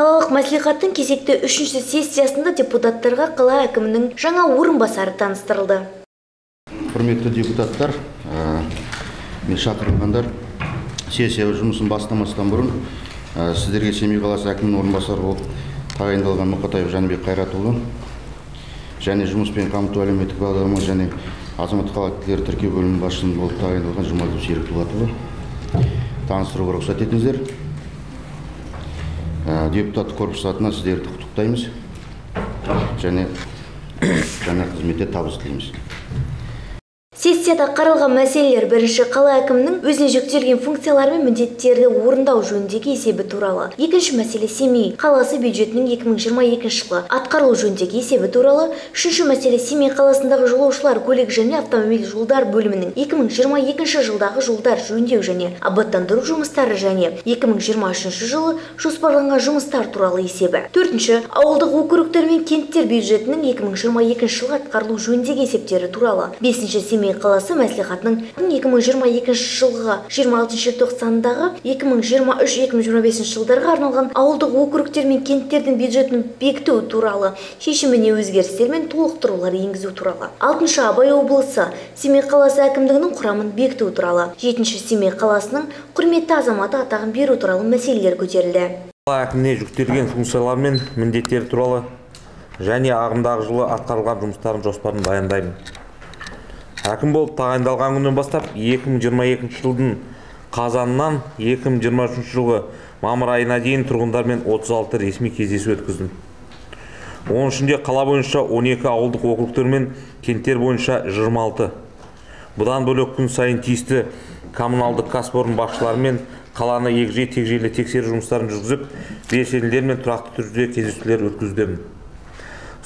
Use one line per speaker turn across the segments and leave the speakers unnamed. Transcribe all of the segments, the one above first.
қалалық мәслихаттың кезекті үшінші сессиясында депутаттарға қала әкімінің жаңа орынбасары таныстырылды.
Құрметті депутаттар мен шақырылғандар сессия жұмысын бастамастан бұрын сіздерге семей қаласы әкімінің орынбасары болып тағайындалған мұқатаев жәнібек қайратұлы және жұмыспен қамту әлеуметтік бағдарлама және азаматтық актілер тіркеу бөлімі басшысы болып тағайындалған жұмаділ серік дулатұлы таныстыруға рұқсат етіңіздер. Депутаттық корпус атынан сіздерді құттықтаймыз. Және жаңа қызметте табыс тілейміз.
Сессияда қаралған мәселелер бірінші қала әкімінің өзіне жүктелген функциялар мен міндеттерді орындау жөніндегі есебі туралы. Екінші мәселе Семей қаласы бюджетінің 2022 жылы атқарылу жөніндегі есебі туралы. Үшінші мәселе Семей қаласындағы жолаушылар көлік және автомобиль жолдар бөлімінің 2022 жылдағы жолдар жөндеу және абаттандыру жұмыстары және 2023 жылы жоспарланған жұмыстар туралы есебі. Төртінші ауылдық округтер мен кенттер бюджетінің 2022 жылғы атқарылу жөніндегі есептері туралы. Бесінші Семей қаласы мәслихатының 2022 жылғы 26 желтоқсандағы 2023-2025 жылдарға арналған ауылдық округтер мен кенттердің бюджетін бекіту туралы шешіміне өзгерістер мен толықтырулар енгізу туралы. Алтыншы Абай облысы Семей қаласы әкімдігінің құрамын бекіту туралы. Жетінші Семей қаласының құрметті азаматы атағын беру туралы мәселелер көтерілді.
қала әкіміне жүктелген функциялар мен міндеттері туралы және ағымдағы жылы атқарылған жұмыстардың жоспарын баяндаймын әкім болып тағайындалған күннен бастап 2022 жылдың қазанынан 2023 жылғы мамыр айына дейін тұрғындармен 36 ресми кездесу өткіздім. Оның ішінде қала бойынша 12 ауылдық округтер мен кенттер бойынша 26 бұдан бөлек күн сайын тиісті коммуналдық кәсіпорын басшыларымен қаланы егжей тегжейлі тексеру жұмыстарын жүргізіп белсенділермен тұрақты түрде кездесулер өткізудемін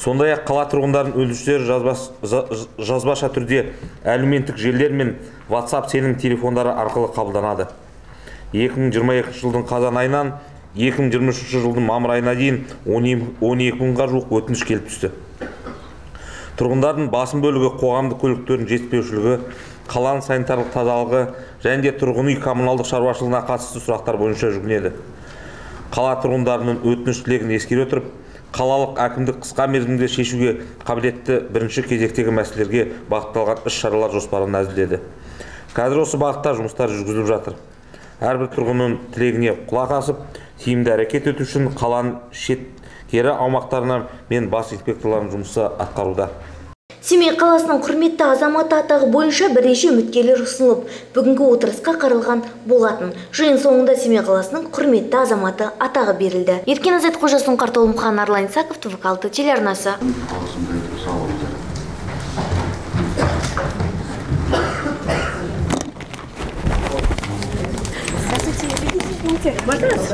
сондай ақ қала тұрғындарының өтініштері жазбаша түрде әлеуметтік желілер мен whatsapp сенім телефондары арқылы қабылданады. 2022 жылдың қазан айынан 2023 жылдың мамыр айына дейін 12 мыңға жуық өтініш келіп түсті. Тұрғындардың басым бөлігі қоғамдық көліктердің жетіспеушілігі қаланың санитарлық тазалығы және де тұрғын үй коммуналдық шаруашылығына қатысты сұрақтар бойынша жүгінеді. Қала тұрғындарының өтініш тілегін ескере отырып қалалық әкімдік қысқа мерзімде шешуге қабілетті бірінші кезектегі мәселелерге бағытталған іс шаралар жоспарын әзірледі. Қазір осы бағытта жұмыстар жүргізіліп жатыр. Әрбір тұрғынның тілегіне құлақ асып тиімді әрекет ету үшін қаланың шеткері аумақтарына мен бас инспекторларының жұмысы атқаруда.
Семей қаласының құрметті азаматы атағы бойынша бірнеше үміткерлер ұсынылып, бүгінгі отырысқа қаралған болатын. Жиын соңында Семей қаласының құрметті азаматы атағы берілді. Еркен Азат Қожасын Қартолымхан Арлан Исаков, ТВК телеарнасы.